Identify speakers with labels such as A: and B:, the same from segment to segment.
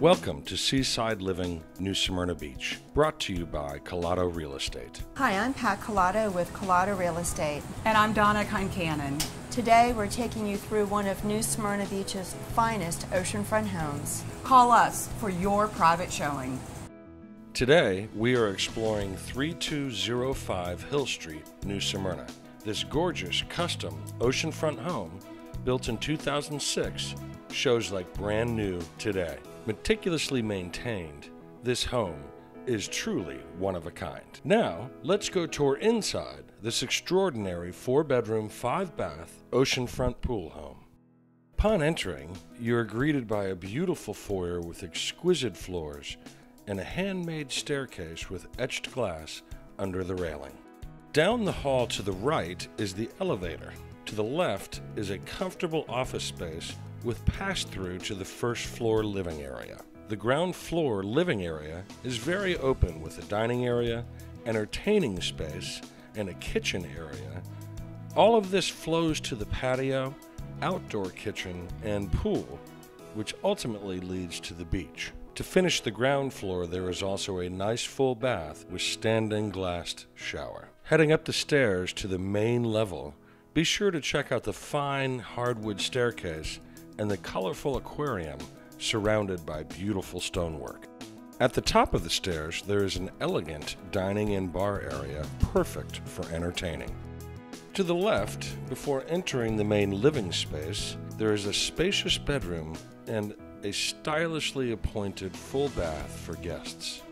A: Welcome to Seaside Living, New Smyrna Beach, brought to you by Collado Real Estate.
B: Hi, I'm Pat Collado with Collado Real Estate.
C: And I'm Donna Concannon.
B: Today we're taking you through one of New Smyrna Beach's finest oceanfront homes.
C: Call us for your private showing.
A: Today we are exploring 3205 Hill Street, New Smyrna. This gorgeous custom oceanfront home, built in 2006, shows like brand new today. Meticulously maintained, this home is truly one of a kind. Now, let's go tour inside this extraordinary four bedroom, five bath, oceanfront pool home. Upon entering, you are greeted by a beautiful foyer with exquisite floors and a handmade staircase with etched glass under the railing. Down the hall to the right is the elevator. To the left is a comfortable office space with pass through to the first floor living area. The ground floor living area is very open with a dining area, entertaining space, and a kitchen area. All of this flows to the patio, outdoor kitchen, and pool, which ultimately leads to the beach. To finish the ground floor, there is also a nice full bath with standing glassed shower. Heading up the stairs to the main level, be sure to check out the fine hardwood staircase and the colorful aquarium surrounded by beautiful stonework. At the top of the stairs, there is an elegant dining and bar area perfect for entertaining. To the left, before entering the main living space, there is a spacious bedroom and a stylishly appointed full bath for guests.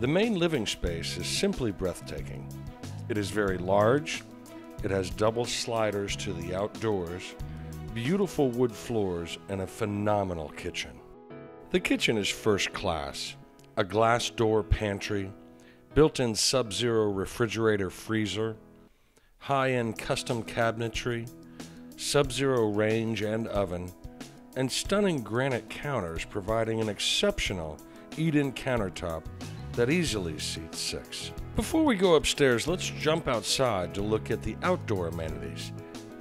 A: The main living space is simply breathtaking. It is very large, it has double sliders to the outdoors, beautiful wood floors, and a phenomenal kitchen. The kitchen is first class a glass door pantry, built in sub zero refrigerator freezer, high end custom cabinetry, sub zero range and oven, and stunning granite counters providing an exceptional eat in countertop that easily seats six. Before we go upstairs, let's jump outside to look at the outdoor amenities.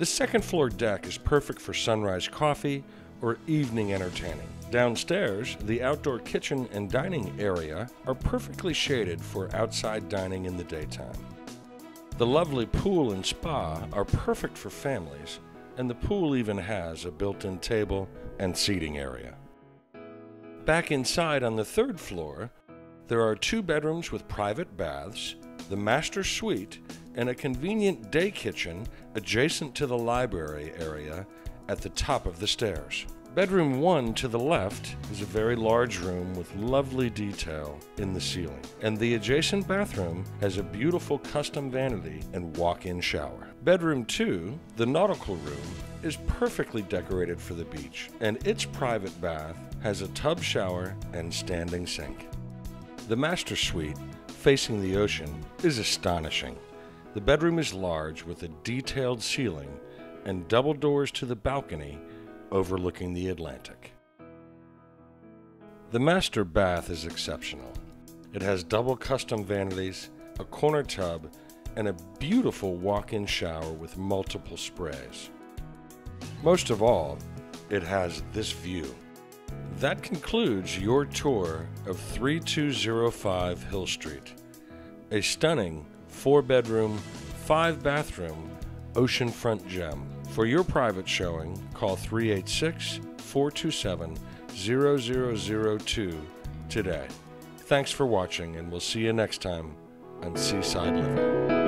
A: The second floor deck is perfect for sunrise coffee or evening entertaining. Downstairs, the outdoor kitchen and dining area are perfectly shaded for outside dining in the daytime. The lovely pool and spa are perfect for families, and the pool even has a built in table and seating area. Back inside on the third floor, there are two bedrooms with private baths, the master suite, and a convenient day kitchen adjacent to the library area at the top of the stairs. Bedroom 1 to the left is a very large room with lovely detail in the ceiling, and the adjacent bathroom has a beautiful custom vanity and walk in shower. Bedroom 2, the nautical room, is perfectly decorated for the beach, and its private bath has a tub shower and standing sink. The master suite, facing the ocean, is astonishing. The bedroom is large with a detailed ceiling and double doors to the balcony overlooking the Atlantic. The master bath is exceptional. It has double custom vanities, a corner tub, and a beautiful walk in shower with multiple sprays. Most of all, it has this view. That concludes your tour of 3205 Hill Street, a stunning four bedroom, five bathroom oceanfront gem. For your private showing, call 386 427 0002 today. Thanks for watching, and we'll see you next time on Seaside Living.